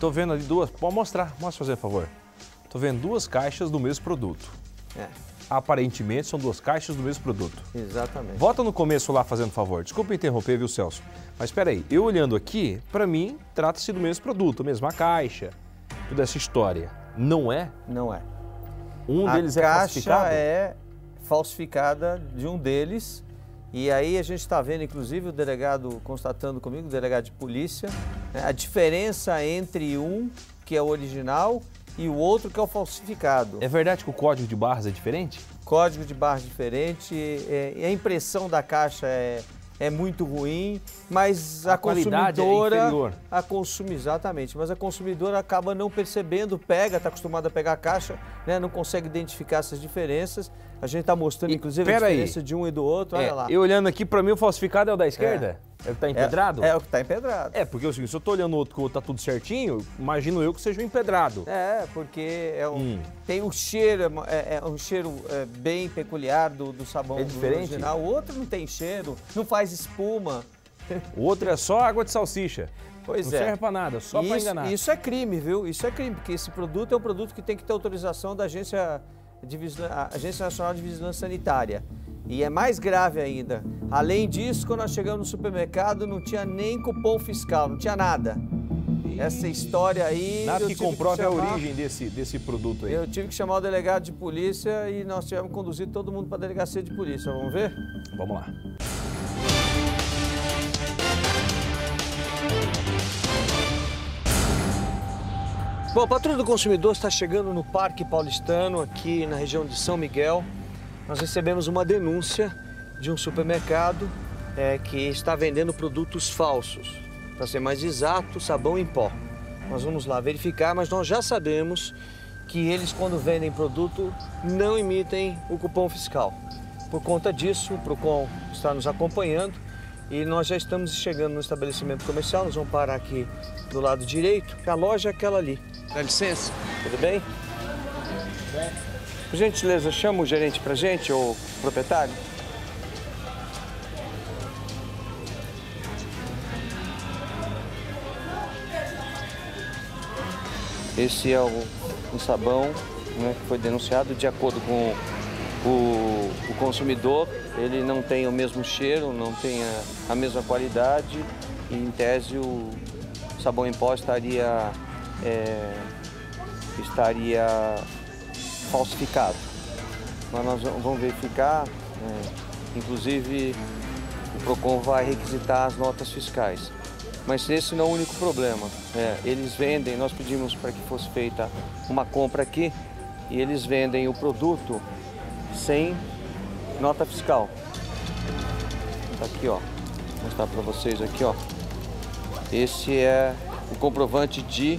Tô vendo ali duas. Pode mostrar, mostra fazer, por favor. Tô vendo duas caixas do mesmo produto. É, Aparentemente são duas caixas do mesmo produto. exatamente. Volta no começo lá fazendo favor. Desculpa interromper, viu, Celso? Mas espera aí, eu olhando aqui, para mim, trata-se do mesmo produto, a mesma caixa, toda essa história. Não é? Não é. Um a deles é caixa falsificado? é falsificada de um deles. E aí a gente está vendo, inclusive, o delegado constatando comigo, o delegado de polícia, a diferença entre um, que é o original, e o outro, que é o falsificado. É verdade que o código de barras é diferente? Código de barra diferente, é, a impressão da caixa é, é muito ruim, mas a, A é consumidora... inferior. A consumir, exatamente, mas a consumidora acaba não percebendo, pega, está acostumada a pegar a caixa, né, não consegue identificar essas diferenças. A gente está mostrando, E, inclusive, a pera aí. diferença de um e do outro, olha É, lá. eu olhando aqui, para mim o falsificado é o da esquerda? É, o que tá empedrado? É, é o que está empedrado. É, porque é o seguinte, se eu tô olhando o outro que o outro tá tudo certinho, imagino eu que seja um empedrado. É, porque é um- Hum. tem o cheiro, é é, é um cheiro é, bem peculiar do, do sabão É diferente? original. O outro não tem cheiro, não faz espuma. O outro é só água de salsicha. Pois não é. serve pra nada, só isso, enganar. Isso é crime, viu? Isso é crime, porque esse produto é um produto que tem que ter autorização da Agência, de Vigila- Agência Nacional de Vigilância Sanitária. E é mais grave ainda. Além disso, quando nós chegamos no supermercado, não tinha nem cupom fiscal, não tinha nada. Essa história aí. Nada que comprove a origem desse, desse produto aí. Eu tive que chamar o delegado de polícia e nós tivemos que conduzir todo mundo para a delegacia de polícia. Vamos ver? Vamos lá. Bom, a Patrulha do Consumidor está chegando no Parque Paulistano, aqui na região de São Miguel. Nós recebemos uma denúncia de um supermercado eh, que está vendendo produtos falsos. Para ser mais exato, sabão em pó. Nós vamos lá verificar, mas nós já sabemos que eles, quando vendem produto, não emitem o cupom fiscal. Por conta disso, o PROCON está nos acompanhando e nós já estamos chegando no estabelecimento comercial. Nós vamos parar aqui do lado direito. A loja é aquela ali. Dá licença. Tudo bem? Por gentileza, chama o gerente pra gente, ou o proprietário. Esse é o, um sabão né, que foi denunciado de acordo com o, o consumidor. Ele não tem o mesmo cheiro, não tem a, a mesma qualidade e, em tese, o sabão em pó estaria, é, estaria falsificado. Mas nós vamos verificar, é, inclusive o PROCON vai requisitar as notas fiscais. Mas esse não é o único problema. É, eles vendem, nós pedimos para que fosse feita uma compra aqui e eles vendem o produto sem nota fiscal. Tá aqui, ó. Vou mostrar para vocês aqui, ó. Esse é o comprovante de,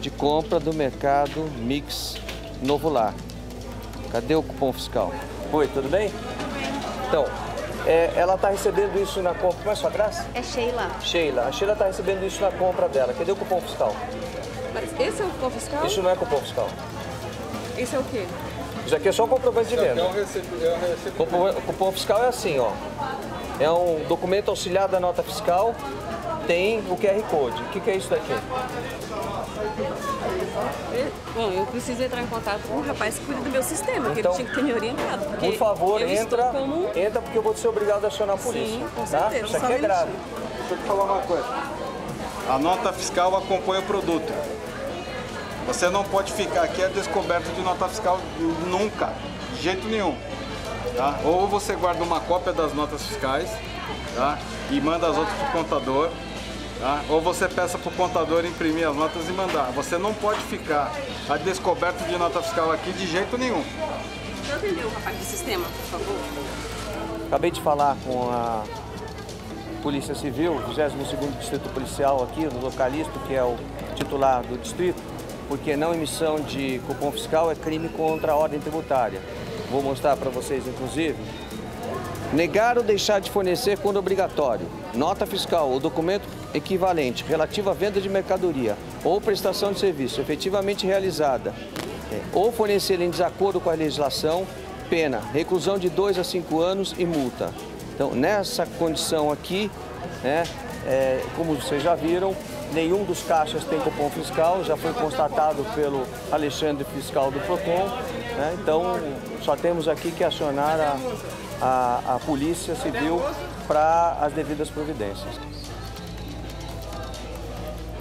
de compra do mercado Mix Novo Lar. Cadê o cupom fiscal? Oi, tudo bem? Então, é, ela está recebendo isso na compra. Como é a sua graça? É Sheila. Sheila. A Sheila está recebendo isso na compra dela. Cadê o cupom fiscal? Mas esse é o cupom fiscal? Isso não é cupom fiscal. Esse é o quê? Isso aqui é só um comprovante de venda. O cupom, o cupom fiscal é assim, ó. É um documento auxiliar da nota fiscal, tem o QR Code. O que, que é isso daqui? Bom, eu preciso entrar em contato com o rapaz que cuida do meu sistema, que Então, ele tinha que ter me orientado. Por favor, entra, como... entra porque eu vou ser obrigado a acionar a polícia. Sim, com tá? certeza, Isso só aqui é um grave. Deixa eu te falar uma coisa. A nota fiscal acompanha o produto. Você não pode ficar aqui a descoberto de nota fiscal nunca, de jeito nenhum. Tá? Ou você guarda uma cópia das notas fiscais tá? e manda as outras para o contador. Tá? Ou você peça para o contador imprimir as notas e mandar. Você não pode ficar a descoberto de nota fiscal aqui de jeito nenhum. Eu atender o rapaz do sistema, por favor. Acabei de falar com a Polícia Civil, 22º Distrito Policial aqui, o localista, que é o titular do distrito, porque não emissão de cupom fiscal é crime contra a ordem tributária. Vou mostrar para vocês, inclusive. Negar ou deixar de fornecer quando obrigatório, nota fiscal ou documento equivalente relativo à venda de mercadoria ou prestação de serviço efetivamente realizada, é, ou fornecer em desacordo com a legislação, pena, reclusão de 2 a 5 anos e multa. Então, nessa condição aqui, né, é, como vocês já viram, nenhum dos caixas tem cupom fiscal, já foi constatado pelo Alexandre Fiscal do PROCON. Né? Então, só temos aqui que acionar a, a, a Polícia Civil para as devidas providências. O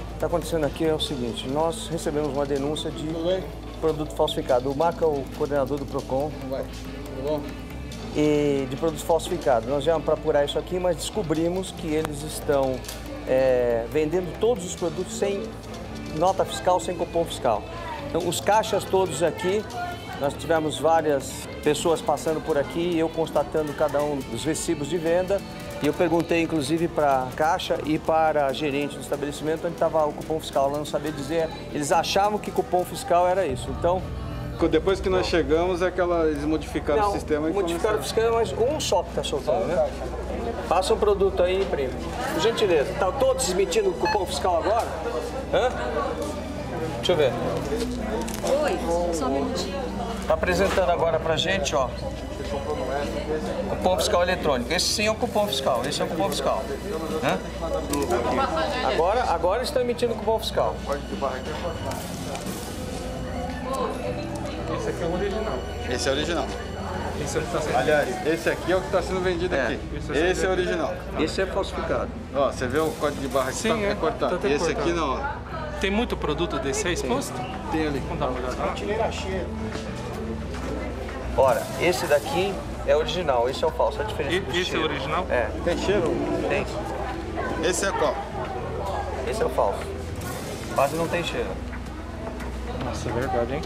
que está acontecendo aqui é o seguinte, nós recebemos uma denúncia de produto falsificado. O Maca, o coordenador do PROCON, Vai. Tudo bom? e de produtos falsificados. Nós viemos para apurar isso aqui, mas descobrimos que eles estão é, vendendo todos os produtos sem nota fiscal, sem cupom fiscal. Então, os caixas todos aqui, nós tivemos várias pessoas passando por aqui, eu constatando cada um dos recibos de venda. E eu perguntei, inclusive, para a caixa e para a gerente do estabelecimento onde estava o cupom fiscal. Ela não sabia dizer, eles achavam que cupom fiscal era isso. Então, Depois que nós chegamos, é que eles modificaram não, o sistema e modificaram o sistema, mas um só que está soltando, né? Passa um produto aí, primo. Por gentileza. Tá todos emitindo cupom fiscal agora? Hã? Deixa eu ver. Oi, só um minutinho. Tá apresentando agora pra gente, ó. Cupom fiscal eletrônico. Esse sim é o cupom fiscal. Esse é o cupom fiscal. Hã? Agora, agora estão emitindo cupom fiscal. Esse é o original. Esse é o que tá sendo- Aliás, esse aqui é o que está sendo vendido É. aqui. Esse é o original. Esse é falsificado. Ó, você vê o código de barra aqui Sim, tá, é. é cortado. Tá esse aqui cortado. não, ó. Tem muito produto desse aí exposto? Tem ali. Vamos dar uma olhada lá. Ora, esse daqui é original, esse é o falso. A diferença E- do Esse é o cheiro. original? É, Tem cheiro? tem. Esse é qual? Esse é o falso. Quase não tem cheiro. Nossa, é verdade, hein?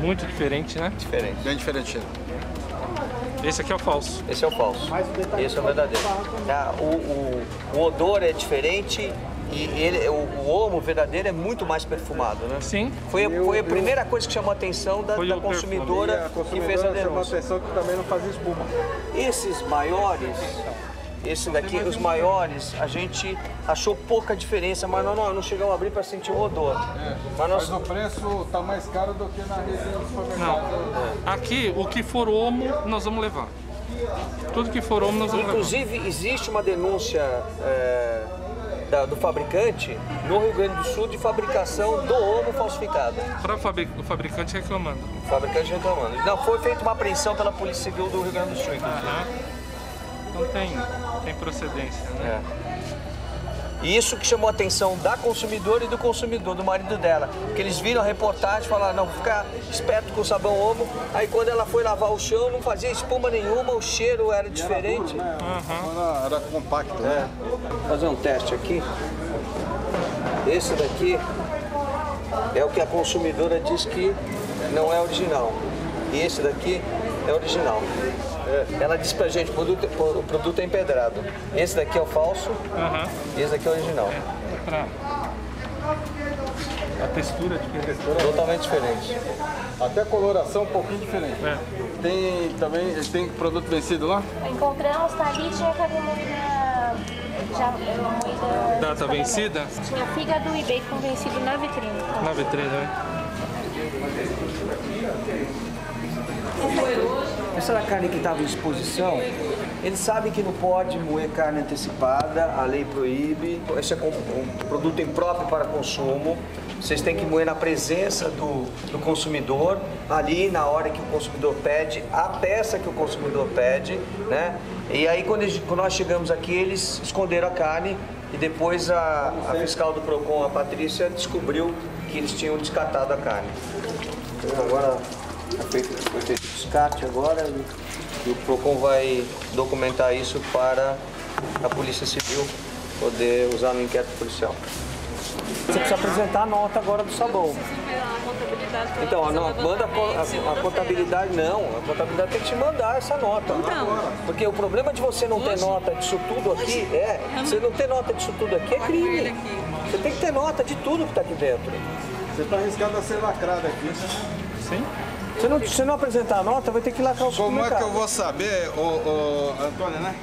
Muito diferente, né? Diferente. Bem diferente. Esse aqui é o falso. Esse é o falso. Esse é o verdadeiro. Ah, o, o- o odor é diferente e ele, o, o homo verdadeiro é muito mais perfumado, né? Sim. Foi, foi a primeira coisa que chamou a atenção da, da consumidora, E a que fez a consumidora chamou a denúncia. atenção que também não fazia espuma. Esses maiores, esse daqui, os maiores, a gente achou pouca diferença, mas não, não, não chegamos a abrir para sentir o odor. Mas nós, Mas o preço tá mais caro do que na rede do supermercado. Não. Aqui, o que for homo, nós vamos levar. Tudo que for homo, nós vamos levar. Inclusive, existe uma denúncia é, da- do fabricante no Rio Grande do Sul de fabricação do homo falsificado. Para o fabricante reclamando. O fabricante reclamando. Não, foi feita uma apreensão pela Polícia Civil do Rio Grande do Sul, inclusive. Aham. Então tem, tem procedência, né? É. E isso que chamou a atenção da consumidora e do consumidor, do marido dela. Que eles viram a reportagem e falaram, não, ficar esperto com o sabão homo. Aí quando ela foi lavar o chão, não fazia espuma nenhuma, o cheiro era diferente. Era, era compacto, né? Vou fazer um teste aqui. Esse daqui é o que a consumidora diz que não é original. E esse daqui é original. Ela diz pra gente, o produto, o produto é empedrado. Esse daqui é o falso Aham. e esse daqui é o original. Pra... A textura é diferente. Totalmente diferente. Até a coloração um pouquinho diferente. É. Tem também, tem produto vencido lá? Encontramos, tá ali, tinha. Já, é, moída. Data vencida? Tinha fígado e bacon vencido na vitrine. Na vitrine, né? Essa era a carne que estava em exposição. Eles sabem que não pode moer carne antecipada, a lei proíbe. Esse é um produto impróprio para consumo. Vocês têm que moer na presença do, do consumidor, ali na hora que o consumidor pede, a peça que o consumidor pede, né? E aí quando, eles- quando nós chegamos aqui, eles esconderam a carne e depois a, a fiscal do PROCON, a Patrícia, descobriu que eles tinham descartado a carne. Então, agora foi feito, foi feito o descarte agora e, e o PROCON vai documentar isso para a Polícia Civil poder usar no inquérito policial. Você precisa apresentar a nota agora do sabão. A contabilidade pra Então, a fazer o nota, manda a, a- a contabilidade, não. A contabilidade tem que te mandar essa nota. Então. Porque o problema de você não ter Hoje- nota disso tudo aqui é. Você não ter nota disso tudo aqui é crime. Você tem que ter nota de tudo que está aqui dentro. Você está arriscado a ser lacrado aqui. Sim. Se não, se não apresentar a nota, vai ter que lacrar o Como é que eu vou saber, ô, ô, Antônia, né?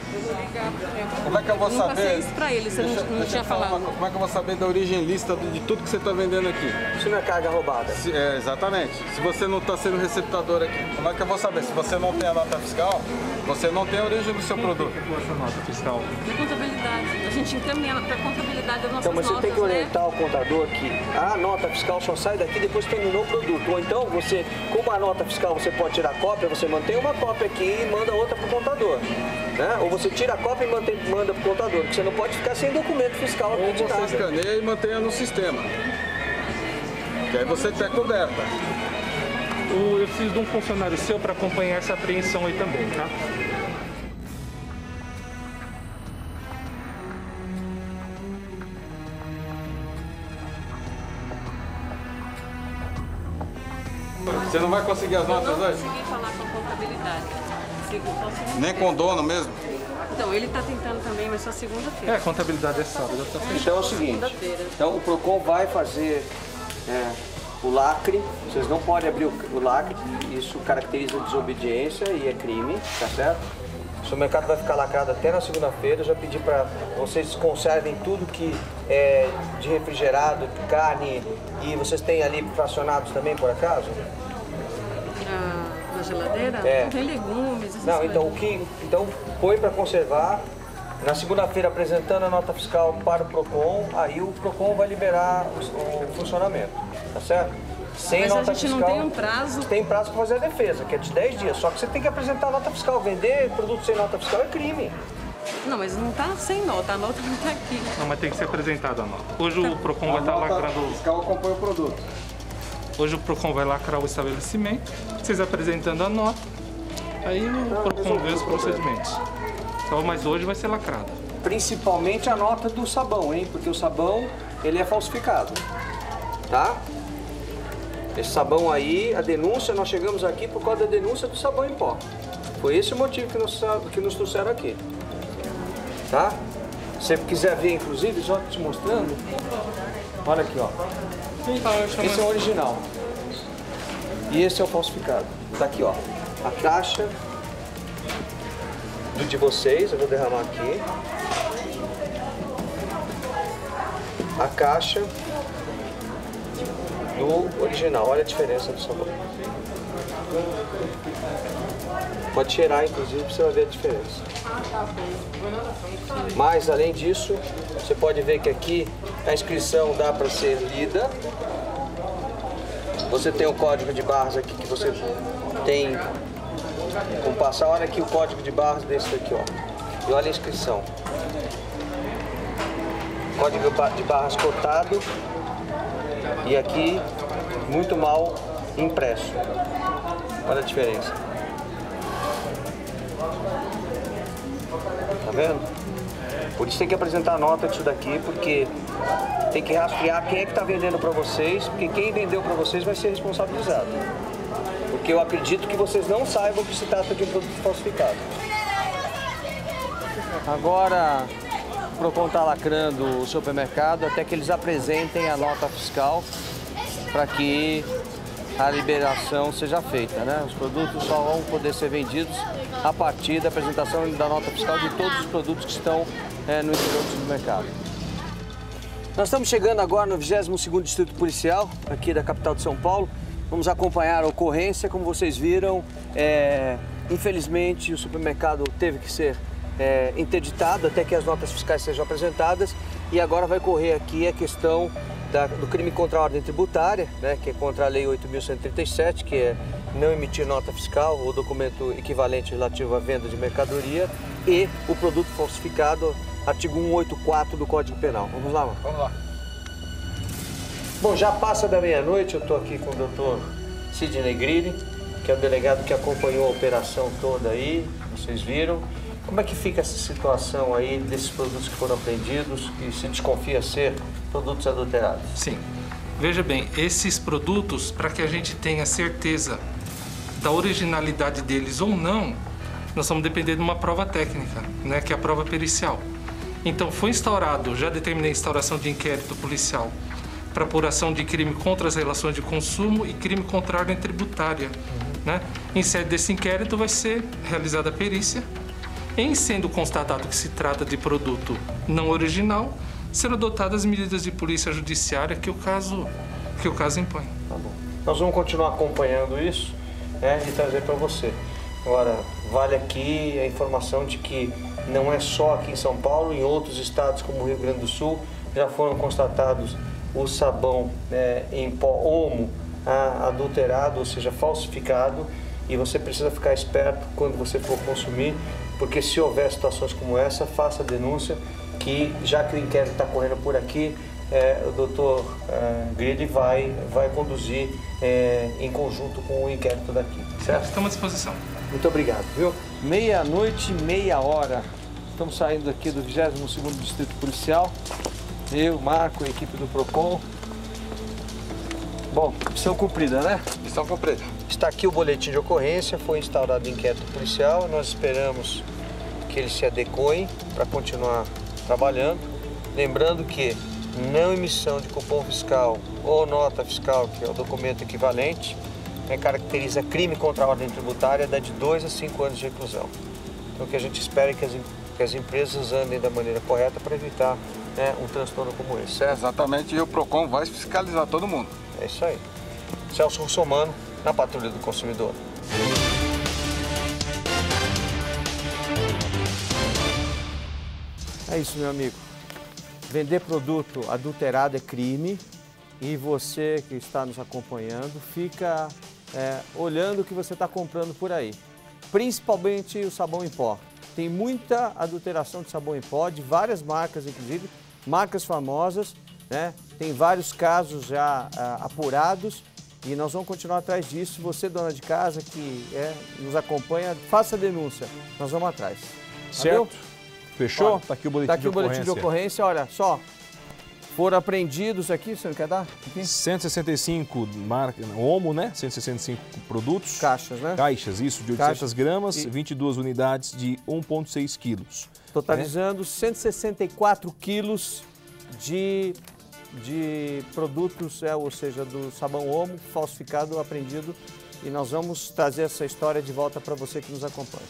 Como é que eu vou Eu não saber? passei isso pra ele, você não- Deixa- não deixa tinha eu falado. uma. Como é que eu vou saber da origem lista de tudo que você está vendendo aqui? Se não é carga roubada. Se- é, exatamente. Se você não está sendo receptador aqui, como é que eu vou saber? Se você não tem a nota fiscal, você não tem a origem do seu produto. Essa nota fiscal. Da contabilidade. A gente encaminha para a contabilidade nossas Então, mas você notas, tem que né? orientar o contador que a nota fiscal só sai daqui depois que terminou o produto. Ou então, você, como a nota fiscal você pode tirar cópia, você mantém uma cópia aqui e manda outra para o contador. Né? Ou você tira a cópia e mantém, manda para o contador, porque você não pode ficar sem documento fiscal Ou aqui de você escaneia e mantenha no sistema. Que aí você está coberta. Eu preciso de um funcionário seu para acompanhar essa apreensão aí também, tá? Você não vai conseguir as Eu notas não hoje? consegui falar com a contabilidade. Sigo- só segunda- Nem com o dono mesmo? Então, ele está tentando também, mas só segunda-feira. É, a contabilidade é sábado. eu tô- Então é o seguinte, então o PROCON vai fazer é, o lacre, vocês não podem abrir o, o lacre, isso caracteriza desobediência e é crime, tá certo? O seu mercado vai ficar lacrado até na segunda-feira, eu já pedi para vocês conservem tudo que é de refrigerado, de carne, e vocês têm ali fracionados também, por acaso? Na geladeira? É. Não tem legumes, essas Não, então o que. Então põe para conservar. Na segunda-feira apresentando a nota fiscal para o PROCON, aí o PROCON vai liberar o, o funcionamento, tá certo? Sem Mas a nota gente não fiscal. tem um prazo. Tem prazo para fazer a defesa, que é de 10 dias. Só que você tem que apresentar a nota fiscal. Vender produto sem nota fiscal é crime. Não, mas não tá sem nota, a nota não tá aqui. Não, mas tem que ser apresentada a nota. Hoje o PROCON vai estar A nota lacrando. fiscal acompanha o produto. Hoje o PROCON vai lacrar o estabelecimento, vocês apresentando a nota, aí o PROCON vê os procedimentos. Só, mas hoje vai ser lacrado. Principalmente a nota do sabão, hein? Porque o sabão, ele é falsificado. Tá? Esse sabão aí, a denúncia, nós chegamos aqui por causa da denúncia do sabão em pó. Foi esse o motivo que nos, que nos trouxeram aqui. Tá? Se você quiser ver, inclusive, só te mostrando. Olha aqui, ó. Esse é o original. E esse é o falsificado. Tá aqui, ó. A caixa do de vocês, eu vou derramar aqui. A caixa do original. Olha a diferença do sabor. Pode cheirar, inclusive, você vai ver a diferença. Mas, além disso, você pode ver que aqui a inscrição dá para ser lida. Você tem o código de barras aqui que você tem como passar. Olha aqui o código de barras desse daqui, ó. E olha a inscrição. Código de barras cortado e aqui muito mal impresso. Olha a diferença. Tá vendo? Por isso tem que apresentar a nota disso daqui, porque tem que rastrear quem é que está vendendo para vocês, porque quem vendeu para vocês vai ser responsabilizado. Porque eu acredito que vocês não saibam que se trata de um produto falsificado. Agora, o Procon está lacrando o supermercado até que eles apresentem a nota fiscal para que a liberação seja feita. Né? Os produtos só vão poder ser vendidos a partir da apresentação da nota fiscal de todos os produtos que estão eh, no interior do supermercado. Nós estamos chegando agora no 22º Distrito Policial, aqui da capital de São Paulo. Vamos acompanhar a ocorrência. Como vocês viram, é, infelizmente o supermercado teve que ser é, interditado até que as notas fiscais sejam apresentadas. E agora vai correr aqui a questão da- do crime contra a ordem tributária, né, que é contra a Lei 8.137, que é não emitir nota fiscal ou documento equivalente relativo à venda de mercadoria, e o produto falsificado, artigo 184 do Código Penal. Vamos lá, mano? Vamos lá. Bom, já passa da meia-noite, eu estou aqui com o doutor Sidney Grilli, que é o delegado que acompanhou a operação toda aí, vocês viram. Como é que fica essa situação aí desses produtos que foram apreendidos e se desconfia ser produtos adulterados? Sim. Veja bem, esses produtos, para que a gente tenha certeza da originalidade deles ou não, nós vamos depender de uma prova técnica, né, que é a prova pericial. Então, foi instaurado, já determinei a instauração de inquérito policial para apuração de crime contra as relações de consumo e crime contra a ordem tributária. Né? Em sede desse inquérito vai ser realizada a perícia. Em sendo constatado que se trata de produto não original, serão adotadas medidas de polícia judiciária que o caso, que o caso impõe. Tá bom. Nós vamos continuar acompanhando isso né, e trazer para você. Agora, vale aqui a informação de que não é só aqui em São Paulo, em outros estados como o Rio Grande do Sul, já foram constatados o sabão né, em pó homo adulterado, ou seja, falsificado, e você precisa ficar esperto quando você for consumir, porque se houver situações como essa, faça a denúncia, que já que o inquérito está correndo por aqui, é, o doutor é, Grilli vai, vai conduzir é, em conjunto com o inquérito daqui, certo? Estamos à disposição. Muito obrigado, viu? Meia-noite, meia hora. Estamos saindo aqui do 22º Distrito Policial. Eu, Marco, a equipe do PROCON. Bom, missão cumprida, né? Missão cumprida. Está aqui o boletim de ocorrência, foi instaurado inquérito policial. Nós esperamos que ele se adequem para continuar trabalhando. Lembrando que não emissão de cupom fiscal ou nota fiscal, que é o documento equivalente, né, caracteriza crime contra a ordem tributária, dá de 2 a 5 anos de reclusão. Então o que a gente espera é que as, que as empresas andem da maneira correta para evitar né, um transtorno como esse, certo? Exatamente, e o PROCON vai fiscalizar todo mundo. É isso aí. Celso Russomano, na Patrulha do Consumidor. É isso, meu amigo. Vender produto adulterado é crime e você que está nos acompanhando fica é, olhando o que você está comprando por aí. Principalmente o sabão em pó. Tem muita adulteração de sabão em pó, de várias marcas, inclusive, marcas famosas, né? Tem vários casos já uh, apurados e nós vamos continuar atrás disso. Você, dona de casa, que é, nos acompanha, faça a denúncia. Nós vamos atrás. Certo? Fechou? Está aqui o boletim, tá aqui de, o boletim ocorrência. de ocorrência. Olha só, foram apreendidos aqui, você não quer dar? Aqui? 165 marca, homo, né? 165 produtos. Caixas, né? Caixas, isso, de 800 Caixas. gramas, e... 22 unidades de 1,6 quilos. Totalizando né? 164 quilos de de produtos, é, ou seja, do sabão Omo falsificado, apreendido. E nós vamos trazer essa história de volta para você que nos acompanha.